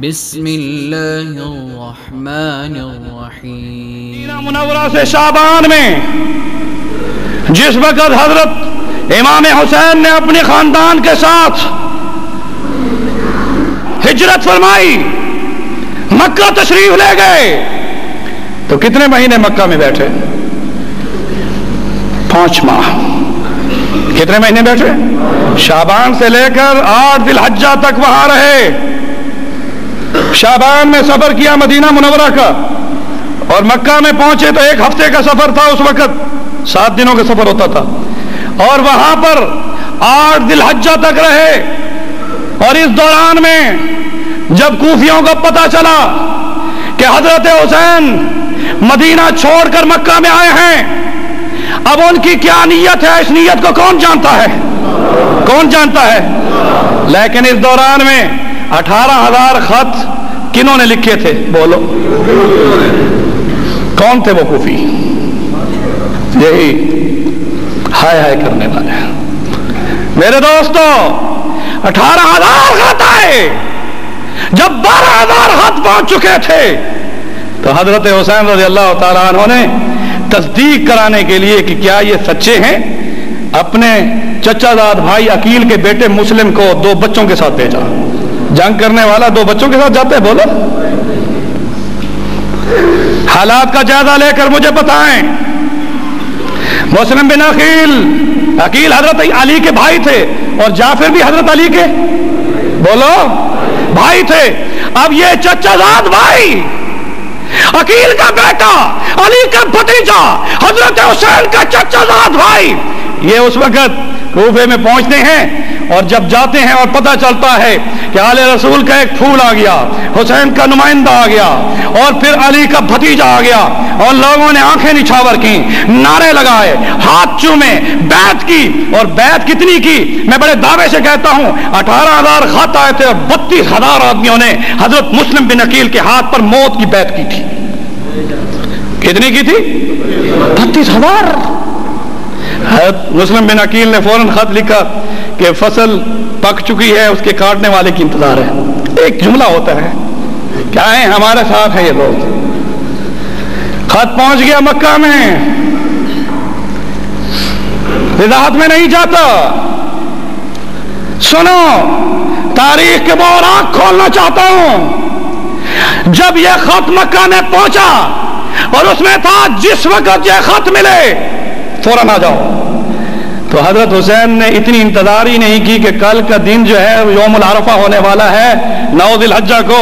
बिस्मिल्लाहिर्रहमानिर्रहीम। मुनवरा से शाबान में जिस वक्त हज़रत इमाम हुसैन ने अपने खानदान के साथ हिजरत फरमाई, मक्का तशरीफ़ ले गए तो कितने महीने मक्का में बैठे? पाँच माह। कितने महीने बैठे? शाबान से लेकर आठ दिल हज्जा तक वहाँ रहे। शाबान में सफ़र किया मदीना मुनवरा का। और मक्का में पहुँचे तो एक हफ़्ते का सफ़र था उस वक्त। सात दिनों का सफ़र होता था। और वहाँ पर आठ दिल हज्जा तक रहे। और इस दौरान में जब कूफियों को पता चला कि हज़रत हुसैन मदीना छोड़कर मक्का में आए हैं, अब उनकी क्या नीयत है? इस नीयत को कौन जानता है? कौन जानता है? लेकिन इस दौरान में अठारह हज़ार खत किन्होंने लिखे थे? बोलो। कौन थे वो कूफी? यही हाय हाय करने वाले मेरे दोस्तों, अठारह हज़ार हाथ आए। जब बारह हज़ार हाथ पहुँच चुके थे तो हज़रत हुसैन रज़ी अल्लाह ने तस्दीक कराने के लिए कि क्या ये सच्चे हैं? अपने चचादाद भाई अकील के बेटे मुस्लिम को दो बच्चों के साथ भेजा। जंग करने वाला दो बच्चों के साथ जाते बोलो। हालात का जायजा लेकर मुझे बताएँ। मुस्लिम बिन अकील अकील हज़रत अली के भाई थे और जाफिर भी हज़रत अली के? बोलो। भाई थे। अब ये चचाजाद भाई, अकील का बेटा, अली का भतीजा, हज़रत हुसैन का चचाजाद भाई, ये उस वक्त कूफे में पहुँचते हैं। और जब जाते हैं और पता चलता है कि आले रसूल का एक फूल आ गया, हुसैन का नुमाइंदा आ गया, और फिर अली का भतीजा आ गया, और लोगों ने आँखें निछावर की, नारे लगाए, हाथ चूमे, बैत की, और बैत कितनी की? मैं बड़े दावे से कहता हूँ, अठारह हज़ार खत आए थे और बत्तीस हज़ार आदमियों ने हज़रत मुस्लिम बिन अकील के हाथ पर मौत की बैत की थी। कितनी की थी? बत्तीस हज़ार। मुस्लिम बिन अकील ने फ़ौरन खत लिखा कि फ़सल पक चुकी है, उसके काटने वाले की इंतज़ार है। एक जुमला होता है, क्या है, हमारे साथ है ये लोग। खत पहुँच गया मक्का में। वजाहत में नहीं जाता। सुनो, तारीख के बोर आँख खोलना चाहता हूँ। जब यह खत मक्का में पहुँचा और उसमें था जिस वक्त यह खत मिले, फ़ौरन आ जाओ। तो हज़रत हुसैन ने इतनी इंतज़ार ही नहीं की कि कल का दिन जो है योम आरफा होने वाला है नौ दिल हज्जा को।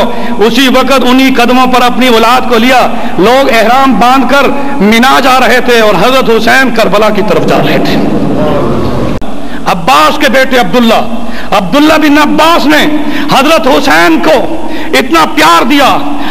उसी वक्त उन्हीं कदमों पर अपनी औलाद को लिया। लोग एहराम बाँध कर मिना जा रहे थे और हज़रत हुसैन करबला की तरफ़ जा रहे थे। अब्बास के बेटे अब्दुल्ला। अब्दुल्ला बिन अब्बास ने हज़रत हुसैन को इतना प्यार दिया,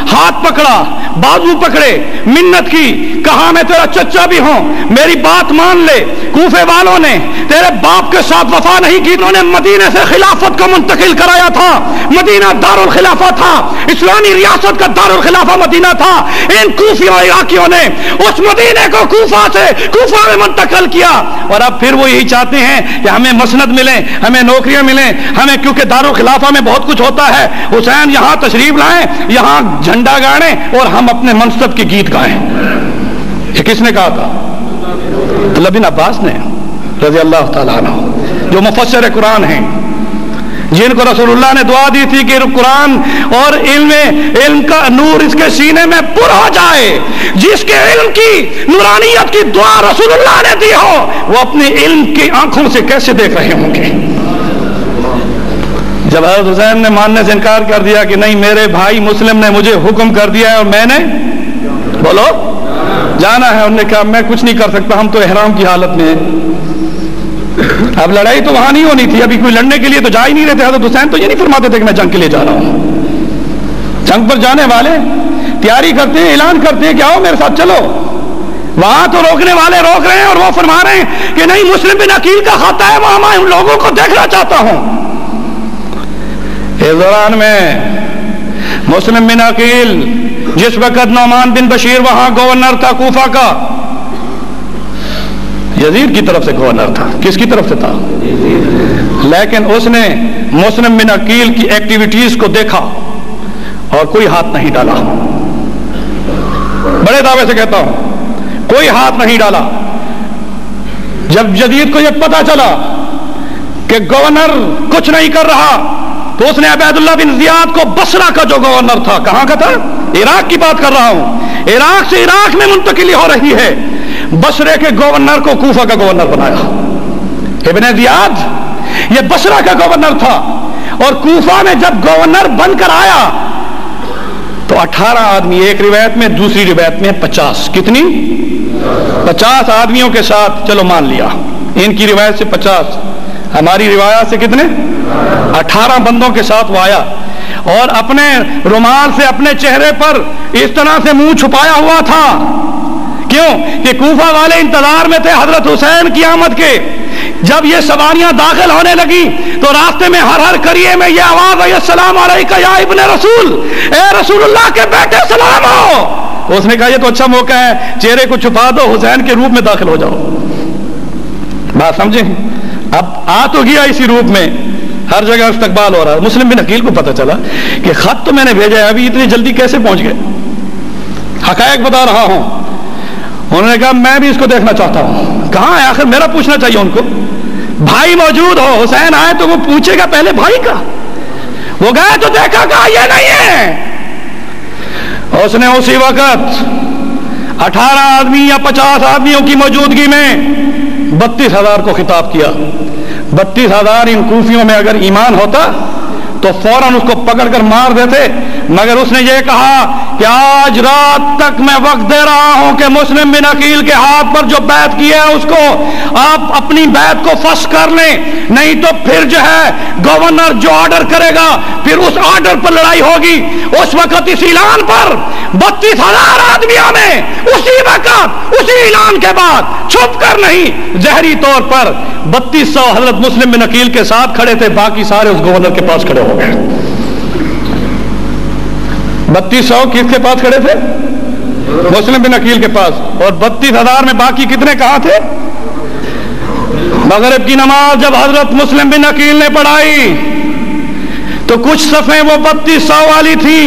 हाथ पकड़ा, बाजू पकड़े, मिन्नत की, कहा, मैं तेरा चच्चा भी हूँ, मेरी बात मान ले, कूफे वालों ने तेरे बाप के साथ वफा नहीं की उन्होंने मदीने से खिलाफत को मुंतकिल कराया था, मदीना दारुल खिलाफा था, इस्लामी रियासत का दारुल खिलाफा मदीना था, इन कूफियों इलाकियों ने उस मदीने को कूफा से, कूफा में मुंतकल किया, और अब फिर वो यही चाहते हैं कि हमें मसनद मिले, हमें नौकरियाँ मिले, हमें क्योंकि दारो खिलाफा में बहुत कुछ होता है। हुसैन यहाँ तशरीफ़ लाए, यहाँ झंडा गाड़े और हम अपने मनसब के गीत गाए। ये किसने कहा था? लबिन अब्बास ने रज़ी अल्लाह तला जो मुफसर कुरान हैं जिनको रसूलुल्लाह ने दुआ दी थी कि कुरान और इल्म इल्म का नूर इसके सीने में पुर हो जाए। जिसके इल्म की, नूरानियत की दुआ रसूलुल्लाह ने दी हो, वो अपने इल्म की आँखों से कैसे देख रहे होंगे? जब हज़रत हुसैन ने मानने से इनकार कर दिया कि नहीं, मेरे भाई मुस्लिम ने मुझे हुक्म कर दिया है और मैंने बोलो, जाना है। उन्होंने कहा, मैं कुछ नहीं कर सकता, हम तो एहराम की हालत में हैं। अब लड़ाई तो वहाँ नहीं होनी थी, अभी कोई लड़ने के लिए तो जा ही नहीं रहे थे। हज़रत हुसैन तो ये नहीं फरमाते थे कि मैं जंग के लिए जा रहा हूँ। जंग पर जाने वाले तैयारी करते हैं, ऐलान करते हैं कि आओ मेरे साथ चलो। वहाँ तो रोकने वाले रोक रहे हैं और वो फरमा रहे हैं कि नहीं, मुस्लिम बिन अकील का खाता है, वहाँ मैं उन लोगों को देखना चाहता हूँ। इस दौरान में मुस्लिम बिन अकील, जिस वक्त नौमान बिन बशीर, वहाँ गवर्नर था, कूफा का यजीद की तरफ़ से गवर्नर था। किसकी तरफ़ से था? लेकिन उसने मुस्लिम बिन अकील की एक्टिविटीज़ को देखा और कोई हाथ नहीं डाला। बड़े दावे से कहता हूँ, कोई हाथ नहीं डाला। जब जदीद को यह पता चला कि गवर्नर कुछ नहीं कर रहा तो उसने अबैदुल्ला बिन जियाद को बसरा का जो गवर्नर था, कहाँ का था? इराक की बात कर रहा हूँ। इराक से इराक में मुंतकिली हो रही है। बसरे के गवर्नर को कूफा का गवर्नर बनाया। इबन जियाद, ये बसरा का गवर्नर था। और कूफा में जब गवर्नर बनकर आया तो 18 आदमी, एक रिवायत में, दूसरी रिवायत में 50 कितनी? 50 आदमियों के साथ, चलो मान लिया। इनकी रिवायत से 50 हमारी रिवायत से कितने? 18 बंदों के साथ वो आया। और अपने रुमाल से अपने चेहरे पर इस तरह से मुँह छुपाया हुआ था। क्यों? कि कूफा वाले इंतज़ार में थे हज़रत हुसैन की आमद के। जब ये सवारियाँ दाखिल होने लगी तो रास्ते में हर हर करिए में ये आवाज़ आई सलाम या इबन रसूल, ए रसूलुल्लाह के बेटे, सलाम हो! तो उसने कहा, ये तो अच्छा मौका है, चेहरे को छुपा दो, हुसैन के रूप में दाखिल हो जाओ। बात समझे? अब आ तो गया इसी रूप में। हर जगह इस्तकबाल हो रहा है। मुस्लिम बिन अकील को पता चला कि खत तो मैंने भेजा है, अभी इतनी जल्दी कैसे पहुँच गए? हकायक बता रहा हूँ उन्होंने कहा, मैं भी इसको देखना चाहता हूँ। कहा है आखिर? मेरा पूछना चाहिए उनको। भाई मौजूद हो, हुसैन आए तो वो पूछेगा पहले भाई का। वो गए तो देखा कहा? ये नहीं है। उसने उसी वक्त अठारह आदमी या पचास आदमियों की मौजूदगी में बत्तीस हज़ार को खिताब किया। बत्तीस हज़ार इन कूफियों में अगर ईमान होता तो फ़ौरन उसको पकड़कर मार देते। मगर उसने ये कहा कि आज रात तक मैं वक्त दे रहा हूँ कि मुस्लिम बिन अकील के हाथ पर जो बैत किया है उसको आप अपनी बैत को फस कर लें। नहीं तो फिर जो है गवर्नर जो ऑर्डर करेगा, फिर उस ऑर्डर पर लड़ाई होगी। उस वक्त इस ईलान पर बत्तीस हज़ार आदमियों में उसी वक्त, उसी ऐलान के बाद, छुप कर नहीं, जहरी तौर पर बत्तीस सौ हज़रत मुस्लिम बिन अकील के साथ खड़े थे, बाकी सारे उस गवर्नर के पास खड़े हो गए। बत्तीस सौ किसके पास खड़े थे? मुस्लिम बिन अकील के पास। और बत्तीस हज़ार में बाकी कितने कहा थे? मगरब की नमाज़ जब हज़रत मुस्लिम बिन अकील ने पढ़ाई तो कुछ सफ़ें वो बत्तीस सौ वाली थी।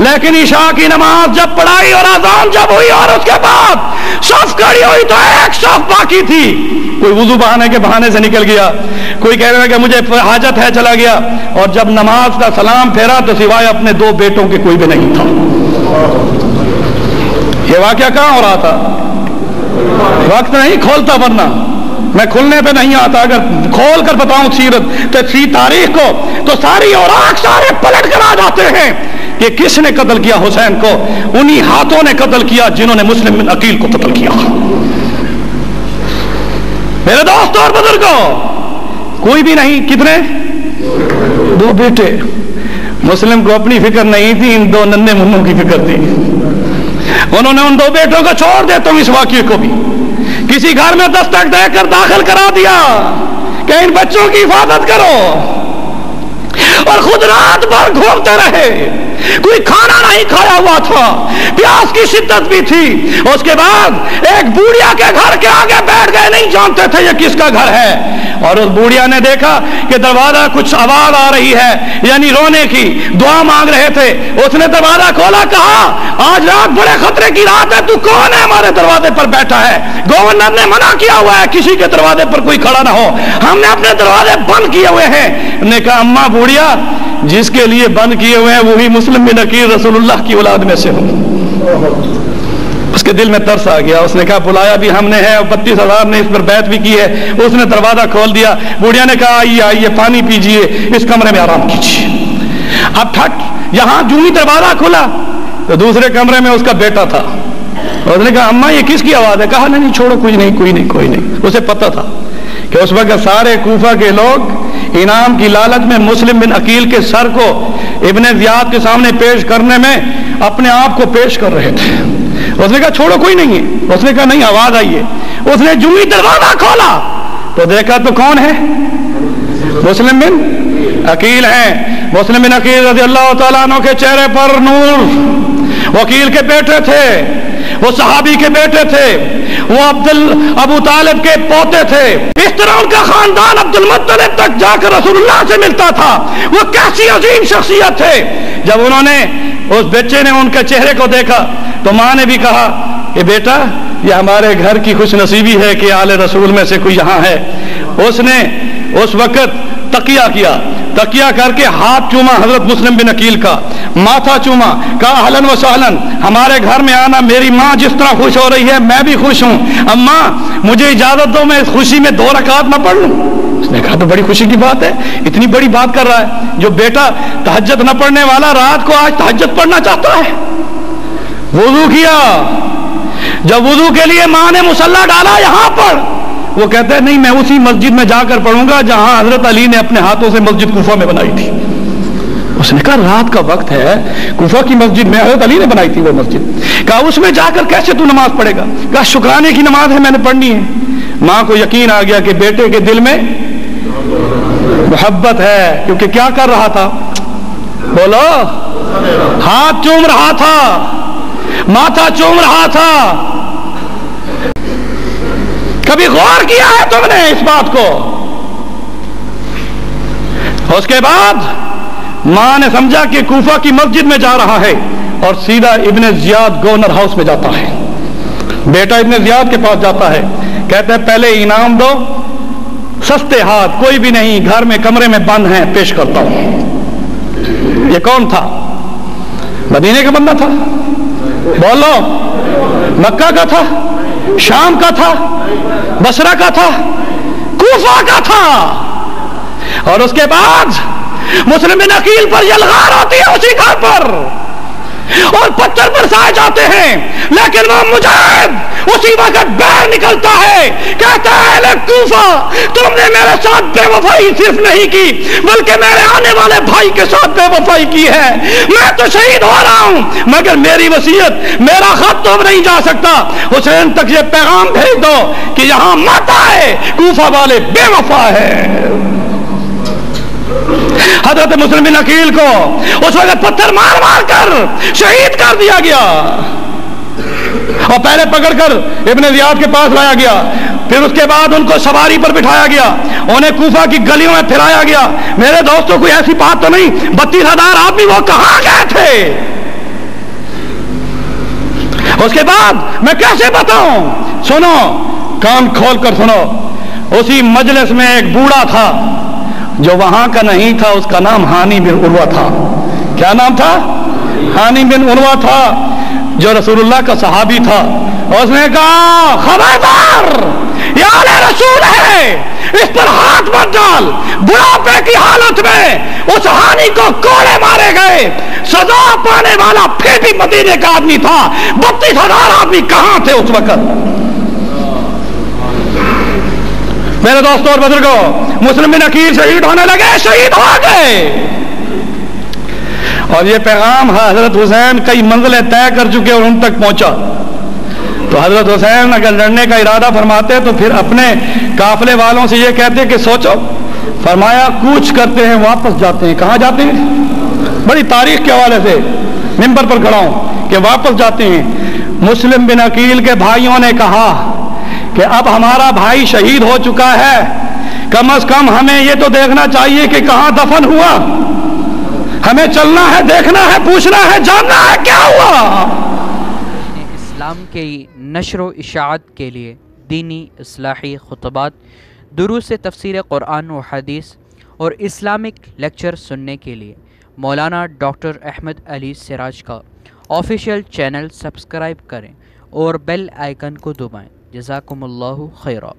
लेकिन ईशा की नमाज़ जब पढ़ाई और आजान जब हुई और उसके बाद सफ खड़ी हुई तो एक सफ बाकी थी। कोई वज़ू बहाने के बहाने से निकल गया। कोई कह रहा है कि मुझे हाजत है, चला गया। और जब नमाज़ का सलाम फेरा तो सिवाय अपने दो बेटों के कोई भी नहीं था। ये वाक्य कहाँ हो रहा था? वक्त नहीं, खोलता वरना। मैं खुलने पे नहीं आता, अगर खोल कर बताऊँ सीरत तो सी तारीख को तो सारी और सारे पलट कर आ जाते हैं कि किसने कत्ल किया हुसैन को? उन्हीं हाथों ने कत्ल किया जिन्होंने मुस्लिम अकील को कत्ल किया। मेरे दोस्त और बुजुर्गो, कोई भी नहीं, कितने? दो बेटे। मुस्लिम को अपनी फ़िक्र नहीं थी, इन दो नन्हे मुन्नों की फ़िक्र थी। उन्होंने उन दो बेटों को छोड़ देता हूँ इस वाक्य को भी। किसी घर में दस्तक देकर दाखिल करा दिया कि इन बच्चों की हिफाजत करो और खुद रात भर घूमते रहे। कोई खाना नहीं खाया हुआ था। प्यास की शिद्दत भी थी। उसके बाद एक बूढ़िया के घर के आगे बैठ गए, नहीं जानते थे ये किसका घर है। और उस बूढ़िया ने देखा कि दरवाज़ा कुछ आवाज़ आ रही है, यानी रोने की दुआ मांग रहे थे। उसने दरवाज़ा खोला, कहा, आज रात बड़े खतरे की रात है, तू कौन है? हमारे दरवाजे पर बैठा है। गवर्नर ने मना किया हुआ है, किसी के दरवाजे पर कोई खड़ा ना हो। हमने अपने दरवाजे बंद किए हुए हैं। ने कहा, अम्मा बूढ़िया जिसके लिए बंद किए हुए हैं, वही मुस्लिम बिन नकीर रसूलुल्लाह की औलाद में से हूँ उसके दिल में तरस आ गया। उसने कहा, बुलाया भी हमने है बत्तीस हज़ार ने इस पर बैत भी की है। उसने दरवाज़ा खोल दिया। बुढ़िया ने कहा, आइए आइए, पानी पीजिए, इस कमरे में आराम कीजिए। अब ठट यहाँ जू ही दरवाज़ा खोला तो दूसरे कमरे में उसका बेटा था। उसने कहा, अम्मा, ये किसकी आवाज़ है? कहा, नहीं छोड़ो कुछ नहीं, कोई नहीं कोई नहीं। उसे पता था कि उस वक्त सारे कूफा के लोग इनाम की लालच में मुस्लिम बिन अकील के सर को इबन जियाद के सामने पेश करने में अपने आप को पेश कर रहे थे। उसने कहा, छोड़ो, कोई नहीं है। उसने कहा, नहीं, आवाज़ आई है। उसने जुमी दरवाज़ा खोला। तो देखा तो कौन है? मुस्लिम बिन अकील है। मुस्लिम बिन अकील रज़ी अल्लाह तु के चेहरे पर नूर, वकील के बेटे थे। वो सहाबी के बेटे थे। वो अब्दुल, अबू तालिब के पोते थे। इस तरह उनका खानदान अब्दुल मुत्तलिब तक जाकर रसूलुल्लाह से मिलता था। वो कैसी अजीम शख्सियत थे। जब उन्होंने उस बच्चे ने उनके चेहरे को देखा तो माँ ने भी कहा कि बेटा, ये हमारे घर की खुश नसीबी है कि आले रसूल में से कोई यहाँ है। उसने उस वक्त तकिया किया। तकिया करके हाथ चूमा हज़रत मुस्लिम बिन अकील का, माथा चूमा, कहा हलन व सहलन, हमारे घर में आना, मेरी माँ जिस तरह खुश हो रही है, मैं भी खुश हूँ। अम्मा, मुझे इजाज़त दो, मैं इस खुशी में दो रकात ना पढ़ लूँ। उसने कहा तो बड़ी खुशी की बात है, इतनी बड़ी बात कर रहा है। जो बेटा तहजत न पढ़ने वाला रात को आज तहजत पढ़ना चाहता है, वज़ू किया। जब वज़ू के लिए माँ ने मुसल्ला डाला, यहाँ पर वो कहते हैं, नहीं, मैं उसी मस्जिद में जाकर पढ़ूँगा जहाँ हज़रत अली ने अपने हाथों से मस्जिद कुफा में बनाई थी. उसने कहा, रात का वक्त है, कुफा की मस्जिद में हज़रत अली ने बनाई थी वो मस्जिद. कहा, उसमें जाकर कैसे तू नमाज़ पढ़ेगा? कहा, शुक्राने की नमाज़ है, मैंने पढ़नी है. माँ को यकीन आ गया कि बेटे के दिल में मोहब्बत है, क्योंकि क्या कर रहा था? बोलो, हाथ चूम रहा था, माथा चूम रहा था। कभी गौर किया है तुमने इस बात को? उसके बाद माँ ने समझा कि कूफा की मस्जिद में जा रहा है और सीधा इब्ने जियाद गवर्नर हाउस में जाता है। बेटा इब्ने जियाद के पास जाता है। कहते हैं, पहले इनाम दो, सस्ते हाथ, कोई भी नहीं, घर में कमरे में बंद है, पेश करता हूँ। ये कौन था? मदीने का बंदा था। बोलो, मक्का का था? शाम का था, बसरा का था, कूफा का था। और उसके बाद मुस्लिम नकील पर यलगार होती है उसी घर पर। और पत्थर बरसाए जाते हैं। लेकिन वो मुजाहिद उसी वक्त बैर निकलता है। कहता है कूफा तुमने मेरे साथ बेवफाई सिर्फ़ नहीं की, बल्कि मेरे आने वाले भाई के साथ बेवफाई की है। मैं तो शहीद हो रहा हूँ, मगर मेरी वसीयत, मेरा खत तो नहीं जा सकता। हुसैन तक ये पैगाम भेज दो कि यहाँ माता है कूफा वाले बेवफा है। हज़रत मुस्लिम अकील को उस वक्त पत्थर मार मार कर शहीद कर दिया गया। और पहले पकड़कर इब्ने जियाद के पास लाया गया। फिर उसके बाद उनको सवारी पर बिठाया गया। उन्हें कूफा की गलियों में फिराया गया। मेरे दोस्तों, कोई ऐसी बात तो नहीं। बत्तीस हज़ार आदमी वो कहाँ गए थे? उसके बाद मैं कैसे बताऊँ? सुनो, कान खोल कर सुनो। उसी मजलिस में एक बूढ़ा था। जो वहाँ का नहीं था, उसका नाम हानि बिन उर्वा था। क्या नाम था? हानि बिन उर्वा था, जो रसूलुल्लाह का सहाबी था। उसने कहा, खबरदार यार रसूल है, इस पर हाथ मत डाल। बुढ़ापे की हालत में उस हानि को कोड़े मारे गए। सजा पाने वाला फिर भी मदीने का आदमी था। बत्तीस हज़ार आदमी कहाँ थे उस वक्त? मेरे दोस्तों और बुजुर्गो, मुस्लिम बिन अकील शहीद होने लगे, शहीद हो गए। और ये पैगाम हज़रत हुसैन कई मंजिलें तय कर चुके और उन तक पहुँचा। तो हज़रत हुसैन अगर लड़ने का इरादा फरमाते तो फिर अपने काफले वालों से ये कहते कि सोचो, फरमाया, कूच करते हैं, वापस जाते हैं। कहाँ जाते हैं? बड़ी तारीख के हवाले से मिंबर पर खड़ा हूँ कि वापस जाते हैं। मुस्लिम बिन अकील के भाइयों ने कहा कि अब हमारा भाई शहीद हो चुका है। कम अज कम हमें ये तो देखना चाहिए कि कहाँ दफन हुआ। हमें चलना है, देखना है, पूछना है, जानना है, क्या हुआ? इस्लाम के नशर इशात के लिए दीनी असलाही खुतबात दुरुस तफसर क़ुरान व हदीस और इस्लामिक लेक्चर सुनने के लिए मौलाना डॉक्टर अहमद अली सिराज का ऑफिशियल चैनल सब्सक्राइब करें और बेल आइकन को दबाएँ। Jazakumullahu khairah.